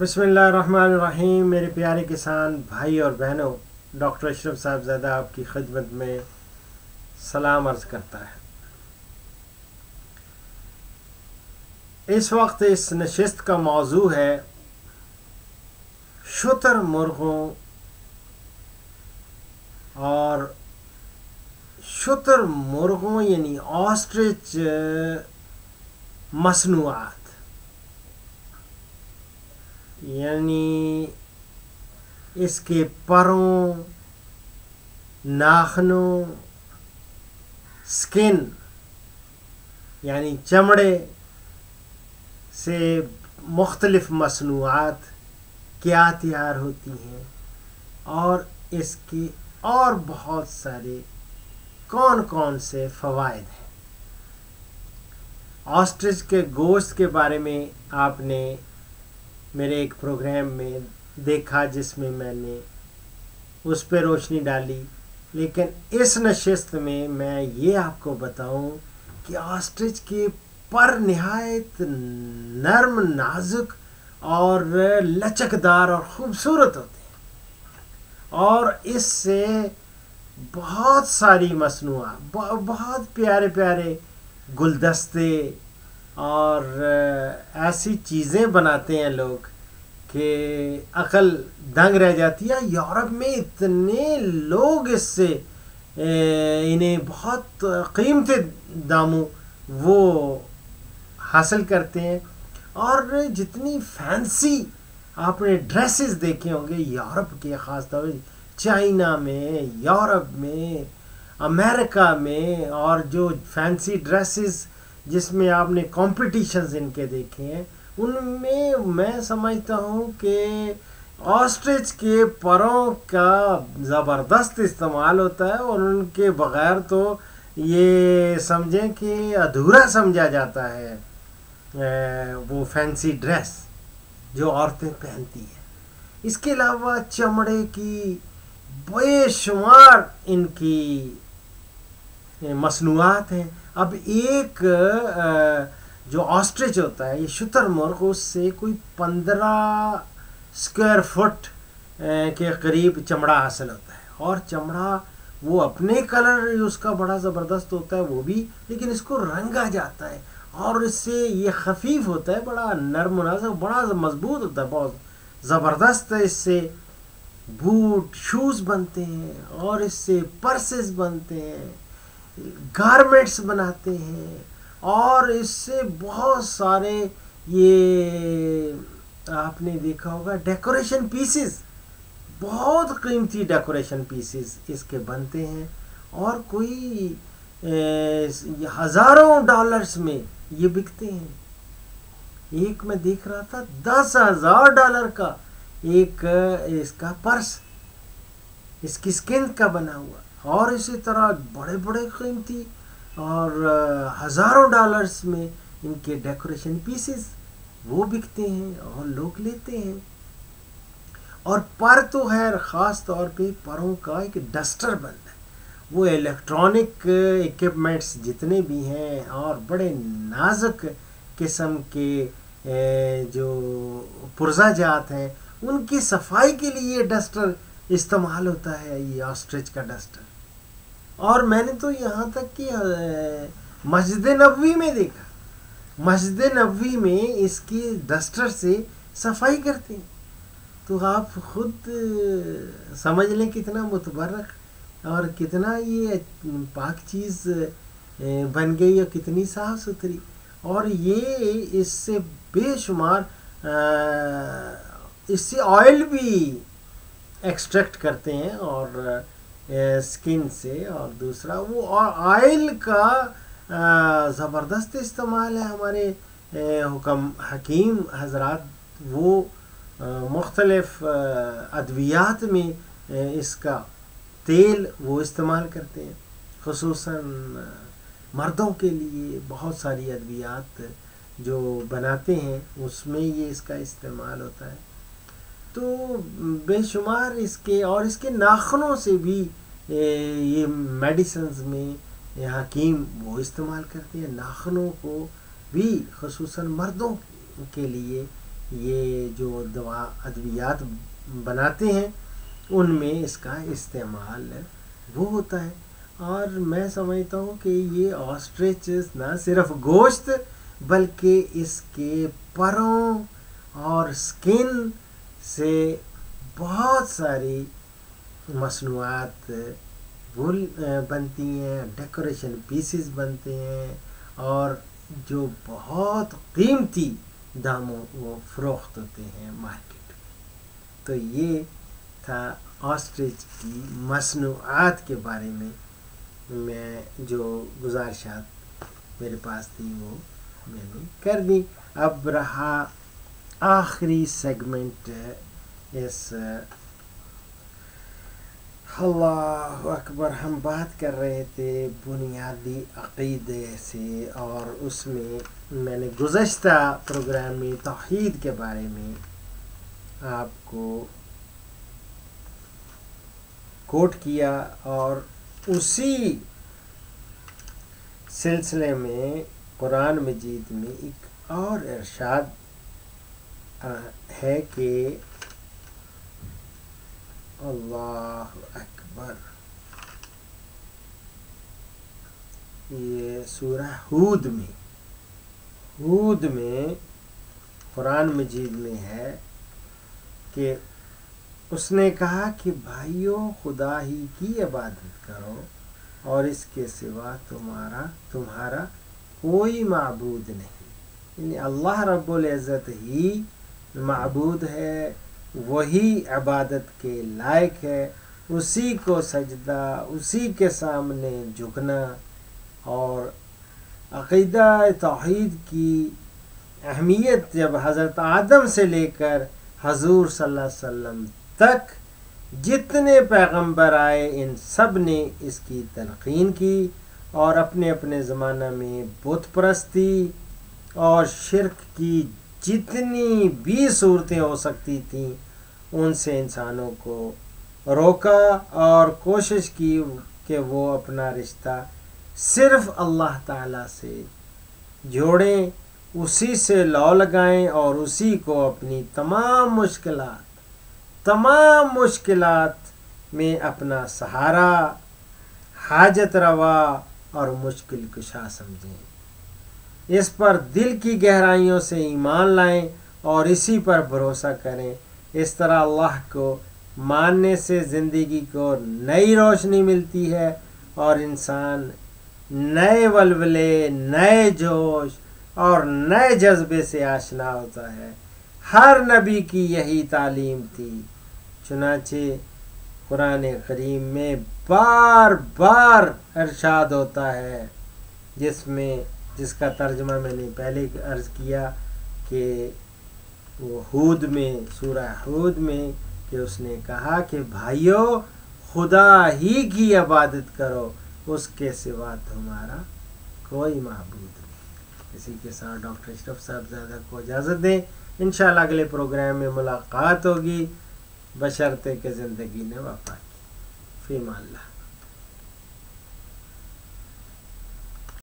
बिसमीम मेरे प्यारे किसान भाई और बहनों, डॉक्टर अशरफ साहबजादा आपकी खिदमत में सलाम अर्ज़ करता है। इस वक्त इस नशस्त का मौजू है शुतर मुर्गों और शुतर मुर्गों, यानी ऑस्ट्रिच मसनूआत। यानी इसके परों, नाखनों, स्किन, यानी चमड़े से मुख्तलिफ़ मसनूआत क्या तैयार होती हैं और इसके और बहुत सारे कौन कौन से फ़वाद हैं। ऑस्ट्रिच के गोश्त के बारे में आपने मेरे एक प्रोग्राम में देखा जिसमें मैंने उस पर रोशनी डाली। लेकिन इस नशस्त में मैं ये आपको बताऊँ कि ऑस्ट्रिच के पर नहायत नर्म नाजुक और लचकदार और ख़ूबसूरत होते हैं। और इससे बहुत सारी मसनूआ बहुत प्यारे प्यारे गुलदस्ते और, ऐसी चीज़ें बनाते हैं लोग कि अकल दंग रह जाती है। यूरोप में इतने लोग इससे इन्हें बहुत कीमती दामों वो हासिल करते हैं। और जितनी फैंसी आपने ड्रेसेस देखे होंगे यूरोप के ख़ास तौर चाइना में, यूरोप में, अमेरिका में, और जो फैंसी ड्रेसेस जिसमें आपने कॉम्पिटिशन्स इनके देखे हैं उनमें मैं समझता हूँ कि ऑस्ट्रिच के परों का ज़बरदस्त इस्तेमाल होता है और उनके बग़ैर तो ये समझें कि अधूरा समझा जाता है वो फैंसी ड्रेस जो औरतें पहनती हैं। इसके अलावा चमड़े की बेशुमार इनकी मसनूआत हैं। अब एक जो ऑस्ट्रिच होता है, ये शुतर मुर्ग उससे कोई पंद्रह स्क्वायर फुट के करीब चमड़ा हासिल होता है। और चमड़ा, वो अपने कलर उसका बड़ा ज़बरदस्त होता है, वो भी, लेकिन इसको रंगा जाता है। और इससे ये खफीफ होता है, बड़ा नरम नाजुक बड़ा मज़बूत होता है, बहुत ज़बरदस्त है इससे। बूट शूज़ बनते हैं, और इससे पर्सेस बनते हैं गारमेंट्स बनाते हैं। और इससे बहुत सारे ये आपने देखा होगा डेकोरेशन पीसेस बहुत कीमती डेकोरेशन पीसेस इसके बनते हैं और कोई हज़ारों डॉलर्स में ये बिकते हैं। एक मैं देख रहा था दस हज़ार डॉलर का एक, इसका पर्स, इसकी स्किन का बना हुआ। और इसी तरह बड़े बड़े कीमती और हज़ारों डॉलर्स में इनके डेकोरेशन पीसेस वो बिकते हैं और लोग लेते हैं। और पर तो है ख़ास तौर पे परों का एक डस्टर बनता है। वो इलेक्ट्रॉनिक इक्विपमेंट्स जितने भी हैं और बड़े नाजुक किस्म के जो पुरजा जात हैं, उनकी सफ़ाई के लिए डस्टर इस्तेमाल होता है, ये ऑस्ट्रिच का डस्टर और मैंने तो यहाँ तक कि मस्जिद नबी में देखा। मस्जिद नबी में इसकी डस्टर से सफ़ाई करते हैं। तो आप खुद समझ लें कितना मुतबरक और कितना ये पाक चीज़ बन गई और कितनी साफ़ सुथरी। और ये इससे बेशुमार इससे ऑयल भी एक्सट्रैक्ट करते हैं और स्किन से और दूसरा वो ऑयल का ज़बरदस्त इस्तेमाल है हमारे हुक्म हकीम हजरात। वो मुख्तलफ़ अद्वियात में इसका तेल वो इस्तेमाल करते हैं। खसूस मर्दों के लिए बहुत सारी अद्वियात जो बनाते हैं, उसमें ये इसका इस्तेमाल होता है। तो बेशुमार इसके और इसके नाखनों से भी ये मेडिसिन में हकीम वो इस्तेमाल करते हैं। नाखनों को भी खसूस मर्दों के लिए ये जो दवा अद्वियात बनाते हैं, उनमें इसका इस्तेमाल वो होता है। और मैं समझता हूँ कि ये ऑस्ट्रिच ना सिर्फ़ गोश्त, बल्कि इसके परों और स्किन से बहुत सारी मसनूआत वुल बनती हैं, डेकोरेशन पीसेस बनते हैं और जो बहुत कीमती दामों, वो फ़रोख्त होते हैं मार्केट में। तो ये था ऑस्ट्रिच की मसनूआत के बारे में मैं जो गुजारिशात मेरे पास थी, वो मैंने कर दी। अब रहा आखिरी सेगमेंट इस अल्लाह अकबर हम बात कर रहे थे बुनियादी अकीदे से और उसमें मैंने गुज्त प्रोग्राम में तोहद के बारे में आपको कोट किया और उसी सिलसिले में कुरान मजीद में एक और इरशाद है कि अल्लाह अकबर। ये सूरह हूद में हूद में, कुरान मजीद में है कि उसने कहा कि भाइयों, खुदा ही की इबादत करो और इसके सिवा तुम्हारा तुम्हारा कोई मबूद नहीं। यानी अल्लाह रब्बुल इज़्ज़त ही मबूद है, वही इबादत के लायक है, उसी को सजदा, उसी के सामने झुकना और अकीदा तोहद की अहमियत जब हज़रत आदम से लेकर हजूर वसल्लम तक जितने पैगंबर आए, इन सबने इसकी तलकीन की और अपने अपने ज़माना में बुत परस्ती और शिरक की जितनी भी सूरतें हो सकती थीं, उनसे इंसानों को रोका और कोशिश की कि वो अपना रिश्ता सिर्फ़ अल्लाह ताला से जोड़ें, उसी से लौ लगाएँ और उसी को अपनी तमाम मुश्किलात तमाम मुश्किलात में अपना सहारा, हाजत रवा और मुश्किल कुशा समझें। इस पर दिल की गहराइयों से ईमान लाएँ और इसी पर भरोसा करें। इस तरह अल्लाह को मानने से ज़िंदगी को नई रोशनी मिलती है और इंसान नए वलवले, नए जोश और नए जज्बे से आशना होता है। हर नबी की यही तालीम थी। चुनाचे कुरान करीम में बार बार अरशाद होता है, जिसमें जिसका तर्जमा मैंने पहले अर्ज़ किया कि वो हूद में, सूरा हूद में कि उसने कहा कि, भाइयों, खुदा ही की इबादत करो, उसके सिवा तुम्हारा कोई महबूद नहीं। इसी के साथ डॉक्टर अशरफ साहब ज़्यादा को इजाज़त दें। इन अगले प्रोग्राम में मुलाकात होगी, बशर्ते के ज़िंदगी ने वफा की फ़ीमा अल्लाह